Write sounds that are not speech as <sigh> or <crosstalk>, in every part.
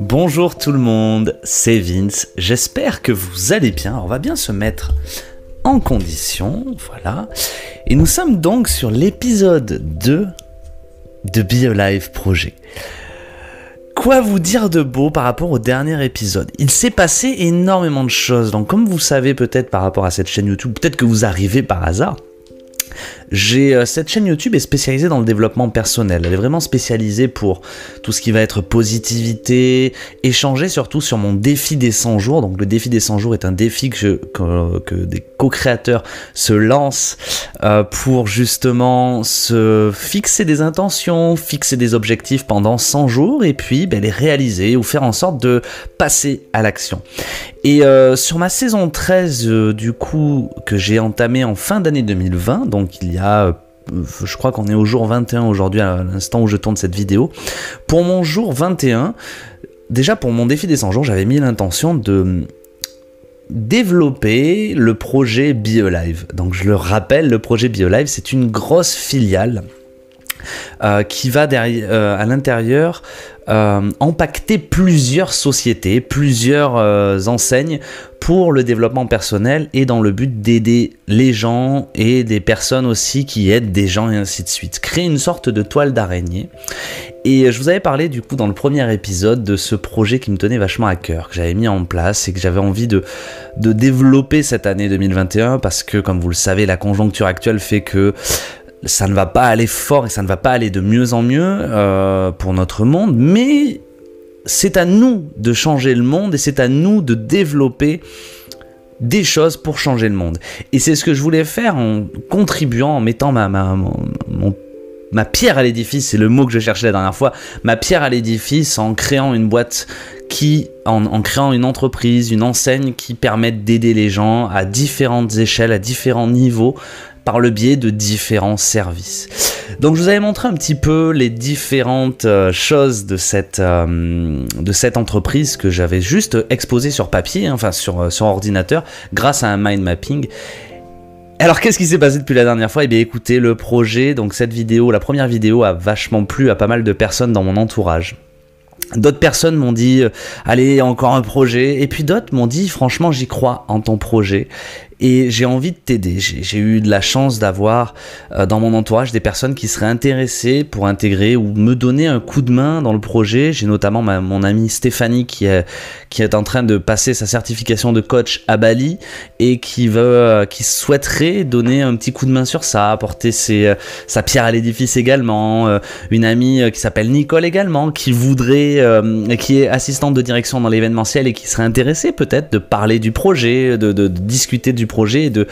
Bonjour tout le monde, c'est Vince, j'espère que vous allez bien, on va bien se mettre en condition, voilà. Et nous sommes donc sur l'épisode 2 de Be Alive Projet. Quoi vous dire de beau par rapport au dernier épisode? Il s'est passé énormément de choses, donc comme vous savez peut-être par rapport à cette chaîne YouTube, peut-être que vous arrivez par hasard, j'ai euh, cette chaîne YouTube est spécialisée dans le développement personnel. Elle est vraiment spécialisée pour tout ce qui va être positivité, échanger surtout sur mon défi des 100 jours. Donc le défi des 100 jours est un défi que, des co-créateurs se lancent euh, pour justement se fixer des intentions, fixer des objectifs pendant 100 jours et puis ben, les réaliser ou faire en sorte de passer à l'action. Et euh, sur ma saison 13, du coup, que j'ai entamée en fin d'année 2020, donc il y a euh, je crois qu'on est au jour 21 aujourd'hui à l'instant où je tourne cette vidéo. Pour mon jour 21, déjà pour mon défi des 100 jours, j'avais mis l'intention de développer le projet BioLive. Donc je le rappelle, le projet BioLive, c'est une grosse filiale euh, qui va derrière, euh, à l'intérieur euh, impacter plusieurs sociétés, plusieurs enseignes pour le développement personnel et dans le but d'aider les gens et des personnes aussi qui aident des gens et ainsi de suite. Créer une sorte de toile d'araignée. Et je vous avais parlé du coup dans le premier épisode de ce projet qui me tenait vachement à cœur, que j'avais mis en place et que j'avais envie de, de développer cette année 2021 parce que comme vous le savez la conjoncture actuelle fait que ça ne va pas aller fort et ça ne va pas aller de mieux en mieux euh, pour notre monde, mais c'est à nous de changer le monde et c'est à nous de développer des choses pour changer le monde. Et c'est ce que je voulais faire en contribuant, en mettant ma, ma, ma pierre à l'édifice, c'est le mot que je cherchais la dernière fois, ma pierre à l'édifice en créant une boîte qui, en, en, créant une entreprise, une enseigne qui permette d'aider les gens à différentes échelles, à différents niveaux, par le biais de différents services. Donc je vous avais montré un petit peu les différentes euh, choses de cette, euh, de cette entreprise que j'avais juste exposé sur papier, hein, enfin sur, euh, sur ordinateur, grâce à un mind mapping. Alors qu'est-ce qui s'est passé depuis la dernière fois? Eh bien écoutez, le projet, donc cette vidéo, la première vidéo a vachement plu à pas mal de personnes dans mon entourage. D'autres personnes m'ont dit allez encore un projet et puis d'autres m'ont dit franchement j'y crois en ton projet et j'ai envie de t'aider. J'ai eu de la chance d'avoir euh, dans mon entourage des personnes qui seraient intéressées pour intégrer ou me donner un coup de main dans le projet. J'ai notamment mon amie Stéphanie qui est, qui est en train de passer sa certification de coach à Bali et qui veut, euh, qui souhaiterait donner un petit coup de main sur ça, apporter ses, euh, sa pierre à l'édifice également. une amie qui s'appelle Nicole également, qui voudrait, qui est assistante de direction dans l'événementiel et qui serait intéressée peut-être de parler du projet, de, de, de discuter du projet et de,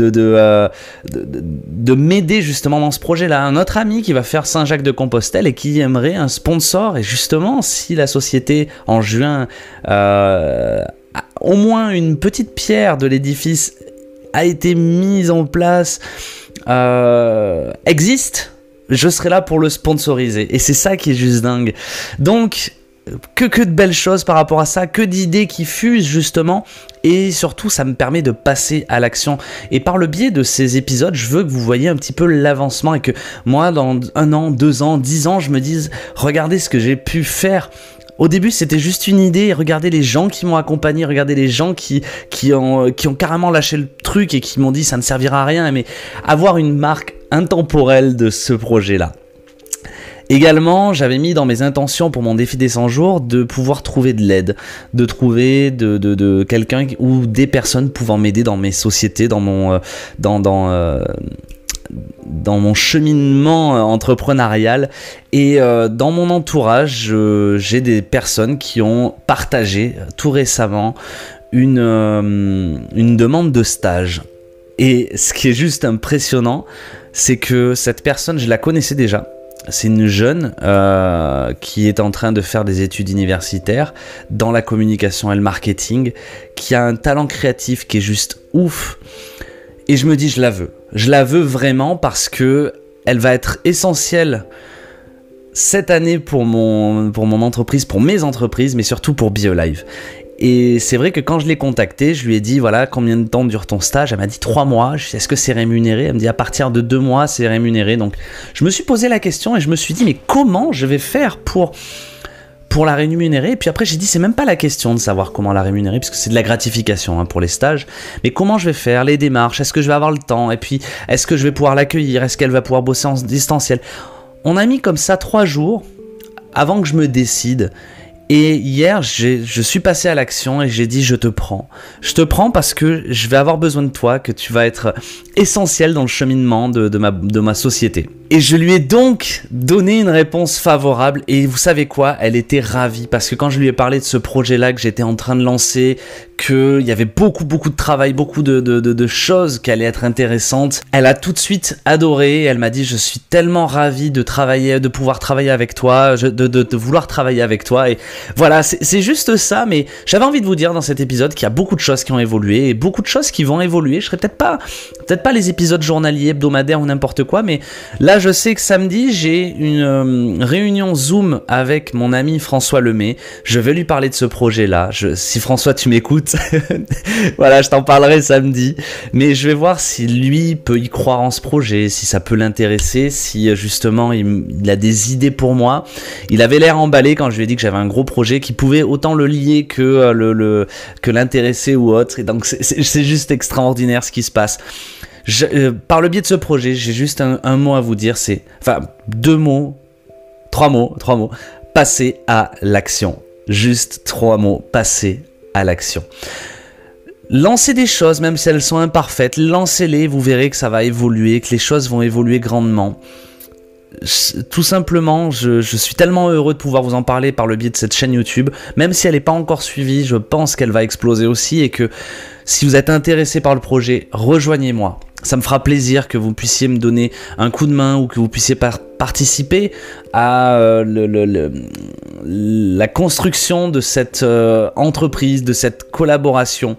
euh, de, de, de, m'aider justement dans ce projet-là. Un autre ami qui va faire Saint-Jacques-de-Compostelle et qui aimerait un sponsor. Et justement, si la société en juin, euh, au moins une petite pierre de l'édifice a été mise en place, euh, existe, je serai là pour le sponsoriser. Et c'est ça qui est juste dingue. Donc, que, de belles choses par rapport à ça, que d'idées qui fusent justement, et surtout ça me permet de passer à l'action. Et par le biais de ces épisodes, je veux que vous voyez un petit peu l'avancement et que moi, dans un an, deux ans, dix ans, je me dise, regardez ce que j'ai pu faire au début, c'était juste une idée. Regardez les gens qui m'ont accompagné, regardez les gens qui, qui, ont, qui ont carrément lâché le truc et qui m'ont dit ça ne servira à rien. Mais avoir une marque intemporelle de ce projet-là. Également, j'avais mis dans mes intentions pour mon défi des 100 jours de pouvoir trouver de l'aide, de trouver de, de, de quelqu'un ou des personnes pouvant m'aider dans mes sociétés, dans mon, euh, dans, dans, euh, dans mon cheminement euh, entrepreneurial et dans mon entourage, j'ai des personnes qui ont partagé tout récemment une, une demande de stage. Et ce qui est juste impressionnant, c'est que cette personne, je la connaissais déjà c'est une jeune euh, qui est en train de faire des études universitaires dans la communication et le marketing, qui a un talent créatif qui est juste ouf. Et je me dis, je la veux. Je la veux vraiment parce que elle va être essentielle cette année pour mon, pour mon entreprise, pour mes entreprises, mais surtout pour BioLive. Et c'est vrai que quand je l'ai contacté, je lui ai dit voilà combien de temps dure ton stage? Elle m'a dit trois mois. Est-ce que c'est rémunéré? Elle me dit à partir de deux mois c'est rémunéré. Donc je me suis posé la question et je me suis dit mais comment je vais faire pour pour la rémunérer? Et puis après, j'ai dit, c'est même pas la question de savoir comment la rémunérer, puisque c'est de la gratification hein, pour les stages. Mais comment je vais faire? Les démarches? Est-ce que je vais avoir le temps? Et puis, est-ce que je vais pouvoir l'accueillir? Est-ce qu'elle va pouvoir bosser en distanciel? On a mis comme ça trois jours avant que je me décide. Et hier, je suis passé à l'action et j'ai dit je te prends. Je te prends parce que je vais avoir besoin de toi, que tu vas être essentiel dans le cheminement de, ma, société. Et je lui ai donc donné une réponse favorable. Et vous savez quoi, elle était ravie. Parce que quand je lui ai parlé de ce projet-là que j'étais en train de lancer, qu'il y avait beaucoup beaucoup de travail, beaucoup de, choses qui allaient être intéressantes, elle a tout de suite adoré, elle m'a dit je suis tellement ravie de travailler, de pouvoir travailler avec toi, de, vouloir travailler avec toi. Et voilà, c'est juste ça, mais j'avais envie de vous dire dans cet épisode qu'il y a beaucoup de choses qui ont évolué et beaucoup de choses qui vont évoluer, je serai peut-être pas, peut-être pas les épisodes journaliers, hebdomadaires ou n'importe quoi, mais là je sais que samedi, j'ai une euh, réunion Zoom avec mon ami François Lemay. Je vais lui parler de ce projet-là. Si François, tu m'écoutes, <laughs> voilà, je t'en parlerai samedi. Mais je vais voir si lui peut y croire en ce projet, si ça peut l'intéresser, si euh, justement il, a des idées pour moi. Il avait l'air emballé quand je lui ai dit que j'avais un gros projet qui pouvait autant le lier que euh, que l'intéresser ou autre. Et donc c'est juste extraordinaire ce qui se passe. Euh, par le biais de ce projet, j'ai juste un, mot à vous dire, c'est, enfin, deux mots, trois mots, trois mots, passer à l'action. Juste trois mots, passer à l'action. Lancez des choses, même si elles sont imparfaites, lancez-les, vous verrez que ça va évoluer, que les choses vont évoluer grandement. Tout simplement, je, suis tellement heureux de pouvoir vous en parler par le biais de cette chaîne YouTube. Même si elle n'est pas encore suivie, je pense qu'elle va exploser aussi et que si vous êtes intéressé par le projet, rejoignez-moi ça me fera plaisir que vous puissiez me donner un coup de main ou que vous puissiez participer à euh, la construction de cette euh, entreprise, de cette collaboration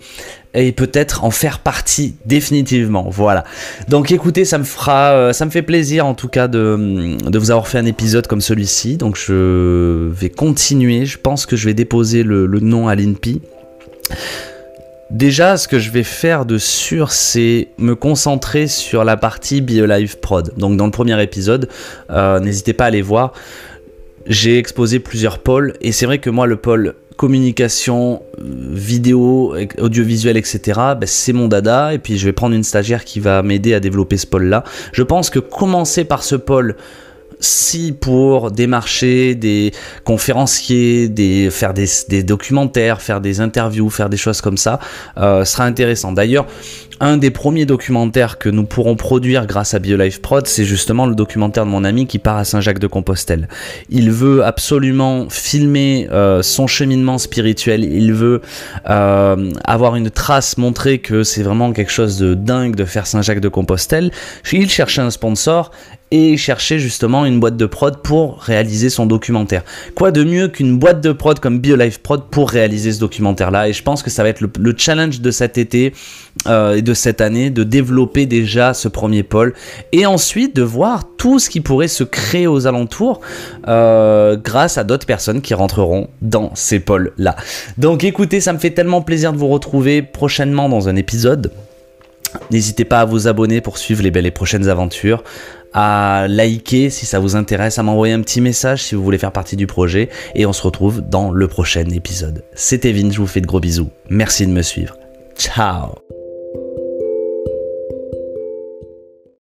et peut-être en faire partie définitivement. Voilà. Donc écoutez, ça me fera, euh, ça me fait plaisir en tout cas de, de vous avoir fait un épisode comme celui-ci. Donc je vais continuer. Je pense que je vais déposer le, le nom à l'INPI. Déjà, ce que je vais faire de sûr, c'est me concentrer sur la partie BioLive Prod. Donc, dans le premier épisode, euh, n'hésitez pas à aller voir. J'ai exposé plusieurs pôles et c'est vrai que moi, le pôle communication, vidéo, audiovisuel, etc., ben, c'est mon dada. Et puis, je vais prendre une stagiaire qui va m'aider à développer ce pôle-là. Je pense que commencer par ce pôle si pour démarcher des conférenciers, des, faire des, documentaires, faire des interviews, faire des choses comme ça, euh, sera intéressant. D'ailleurs, un des premiers documentaires que nous pourrons produire grâce à BioLife Prod, c'est justement le documentaire de mon ami qui part à Saint-Jacques-de-Compostelle. Il veut absolument filmer euh, son cheminement spirituel, il veut euh, avoir une trace, montrer que c'est vraiment quelque chose de dingue de faire Saint-Jacques-de-Compostelle. Il cherchait un sponsor et chercher justement une boîte de prod pour réaliser son documentaire. Quoi de mieux qu'une boîte de prod comme BioLife Prod pour réaliser ce documentaire-là? Et je pense que ça va être le, challenge de cet été euh, et de cette année de développer déjà ce premier pôle et ensuite de voir tout ce qui pourrait se créer aux alentours euh, grâce à d'autres personnes qui rentreront dans ces pôles-là. Donc écoutez, ça me fait tellement plaisir de vous retrouver prochainement dans un épisode. N'hésitez pas à vous abonner pour suivre les belles et prochaines aventures à liker si ça vous intéresse, à m'envoyer un petit message si vous voulez faire partie du projet et on se retrouve dans le prochain épisode. C'était Vin, je vous fais de gros bisous. Merci de me suivre. Ciao